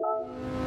you